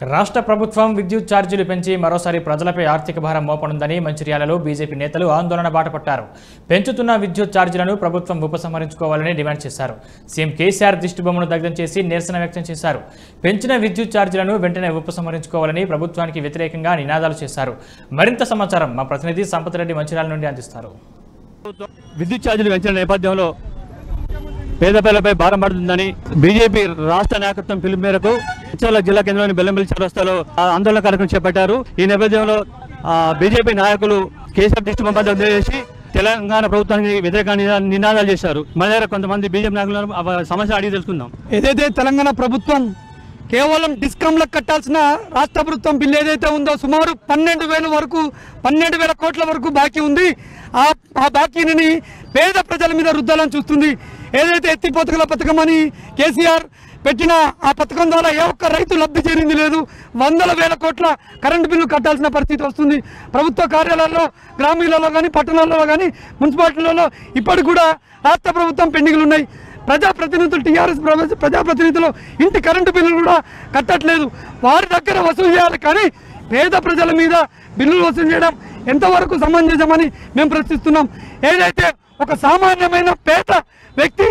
రాష్ట్ర ప్రభుత్వం విద్యుత్ ఛార్జీలు పెంచి మరోసారి ప్రజలపై ఆర్థిక భారం మోపనుందని మంచిర్యాలలో బీజేపీ నేతలు ఆందోళన బాటపట్టారు. పెంచుతున్న విద్యుత్ ఛార్జీలను ప్రభుత్వం ఉపసంహరించుకోవాలని డిమాండ్ చేశారు. సీఎం కేసీఆర్ దిష్టిబొమ్మను దగ్ధం చేసి నిరసన వ్యక్తం చేశారు. పెంచిన విద్యుత్ ఛార్జీలను వెంటనే ఉపసంహరించుకోవాలని ప్రభుత్వానికి వ్యతిరేకంగా నినాదాలు చేశారు. మరింత సమాచారం మా ప్రతినిధి సంపతరెడ్డి మంచిర్యాల నుండి అందిస్తారు. విద్యుత్ ఛార్జీలు పెంచిన నేపథ్యంలో పేద పిల్లలపై భారం పడుతుందని బీజేపీ రాష్ట్ర నాయకత్వం పిలుపు మేరకు ఇచ్చాల జిల్లా కేంద్రంలోని బెల్లంపల్లి చౌరస్తాలో ఆందోళన కార్యక్రమం చేపట్టారు. ఈ నేపథ్యంలో బీజేపీ నాయకులు కేసీఆర్ దృష్టి పంపడం చేసి తెలంగాణ ప్రభుత్వానికి వ్యతిరేకంగా నినాదాలు చేశారు. మన దగ్గర కొంతమంది బీజేపీ నాయకులు సమస్య అడిగి తెలుసుకుందాం. ఏదైతే తెలంగాణ ప్రభుత్వం కేవలం డిస్కంలకు కట్టాల్సిన రాష్ట్ర ప్రభుత్వం బిల్లు ఏదైతే ఉందో సుమారు పన్నెండు వేల వరకు పన్నెండు వేల కోట్ల వరకు బాకీ ఉంది. ఆ ఆ బాకీని పేద ప్రజల మీద రుద్దాలని చూస్తుంది. ఏదైతే ఎత్తిపోతకల పథకం అని కేసీఆర్ పెట్టిన ఆ పథకం ద్వారా ఏ ఒక్క రైతు లబ్ధి చేరింది లేదు. వందల వేల కోట్ల కరెంటు బిల్లు కట్టాల్సిన పరిస్థితి వస్తుంది. ప్రభుత్వ కార్యాలయాల్లో గ్రామీణాల్లో కానీ పట్టణాల్లో కానీ మున్సిపాలిటీలలో ఇప్పటికి కూడా రాష్ట్ర ప్రభుత్వం పెండింగ్లు ఉన్నాయి. ప్రజాప్రతినిధులు టీఆర్ఎస్ ప్రజా- ప్రజాప్రతినిధులు ఇంటి కరెంటు బిల్లులు కూడా కట్టట్లేదు. వారి దగ్గర వసూలు చేయాలి కానీ పేద ప్రజల మీద బిల్లులు వసూలు చేయడం ఎంతవరకు సమంజసమని మేము ప్రశ్నిస్తున్నాం. ఏదైతే ఒక సామాన్యమైన పేద వ్యక్తి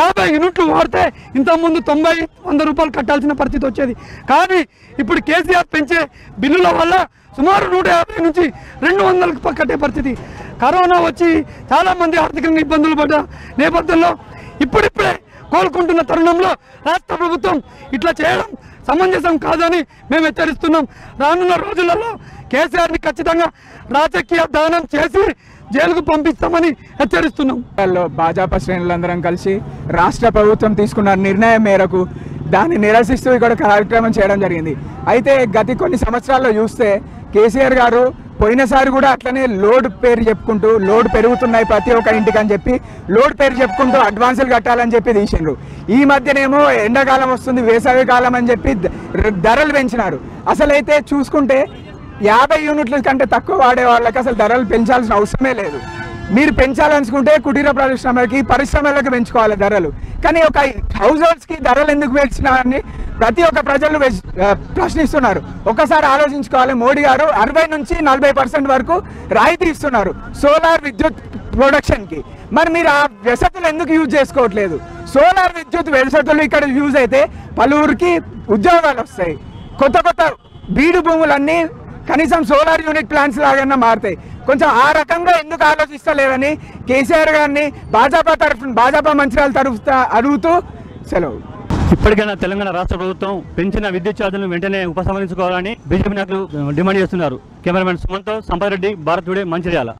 యాభై యూనిట్లు వాడితే ఇంతకుముందు తొంభై వంద రూపాయలు కట్టాల్సిన పరిస్థితి వచ్చేది. కానీ ఇప్పుడు కేసీఆర్ పెంచే బిల్లుల వల్ల సుమారు నూట యాభై నుంచి రెండు వందలకు కట్టే పరిస్థితి. కరోనా వచ్చి చాలామంది ఆర్థికంగా ఇబ్బందులు పడ్డ నేపథ్యంలో ఇప్పుడిప్పుడే కోలుకుంటున్న తరుణంలో రాష్ట్ర ప్రభుత్వం ఇట్లా చేయడం సమంజసం కాదని మేము హెచ్చరిస్తున్నాం. రానున్న రోజులలో కేసీఆర్ని ఖచ్చితంగా రాజకీయ దానం చేసి జైలుకు పంపిస్తామని హెచ్చరిస్తున్నాం. భాజపా శ్రేణులందరం కలిసి రాష్ట్ర ప్రభుత్వం తీసుకున్న నిర్ణయం మేరకు దాన్ని నిరసిస్తూ ఇక్కడ కార్యక్రమం చేయడం జరిగింది. అయితే గత కొన్ని సంవత్సరాల్లో చూస్తే కేసీఆర్ గారు పోయినసారి కూడా అట్లనే లోడ్ పేరు చెప్పుకుంటూ లోడ్ పెరుగుతున్నాయి ప్రతి ఒక్క ఇంటికి అని చెప్పి లోడ్ పేరు చెప్పుకుంటూ అడ్వాన్సులు కట్టాలని చెప్పి తీసిండ్రు. ఈ మధ్యనేమో ఎండాకాలం వస్తుంది వేసవి కాలం అని చెప్పి ధరలు పెంచినారు. అసలైతే చూసుకుంటే యాభై యూనిట్ల కంటే తక్కువ వాడే వాళ్ళకి అసలు ధరలు పెంచాల్సిన అవసరమే లేదు. మీరు పెంచాలనుకుంటే కుటీర పరిశ్రమలకి పరిశ్రమలకు పెంచుకోవాలి ధరలు. కానీ ఒక హౌస్ ధరలు ఎందుకు పెంచినారని ప్రతి ఒక్క ప్రజలు ప్రశ్నిస్తున్నారు. ఒకసారి ఆలోచించుకోవాలి. మోడీ గారు అరవై నుంచి నలభై పర్సెంట్ వరకు రాయితీ ఇస్తున్నారు సోలార్ విద్యుత్ ప్రొడక్షన్కి. మరి మీరు ఆ వ్యసతులు ఎందుకు యూజ్ చేసుకోవట్లేదు? సోలార్ విద్యుత్ వెసతులు ఇక్కడ యూజ్ అయితే పలువురికి ఉద్యోగాలు వస్తాయి. కొత్త కొత్త బీడు భూములన్నీ కనీసం సోలార్ యూనిట్ ప్లాంట్స్ లాగన్నా మారుతాయి. కొంచెం ఆ రకంగా ఎందుకు ఆలోచిస్తలేదని కేసీఆర్ గారిని భాజపా తరఫున భాజపా మంచిరాలు తరఫున అడుగుతూ సెలవు. ఇప్పటికైనా తెలంగాణ రాష్ట్ర ప్రభుత్వం పెంచిన విద్యుత్ ఛార్జీలను వెంటనే ఉపసంహరించుకోవాలని బీజేపీ నాయకులు డిమాండ్ చేస్తున్నారు. కెమెరామెన్ సుమంత్ సంపత్ రెడ్డి భారత్ మంచిర్యాల.